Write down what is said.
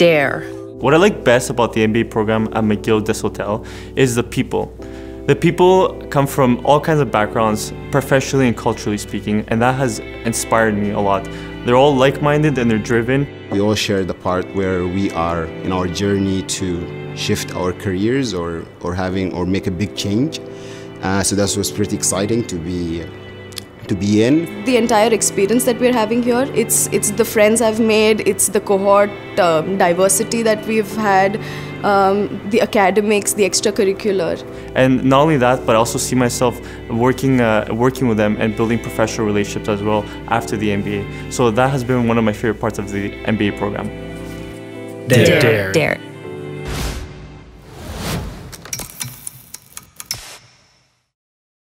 Dare. What I like best about the MBA program at McGill Desautels is the people. The people come from all kinds of backgrounds, professionally and culturally speaking, and that has inspired me a lot. They're all like-minded and they're driven. We all share the part where we are in our journey to shift our careers or, or having or make a big change. Uh, so that was pretty exciting to be to be in. The entire experience that we're having here, it's it's the friends I've made, it's the cohort um, diversity that we've had, um, the academics, the extracurricular. And not only that, but I also see myself working uh, working with them and building professional relationships as well after the MBA. So that has been one of my favorite parts of the MBA program. Dare. Dare. Dare.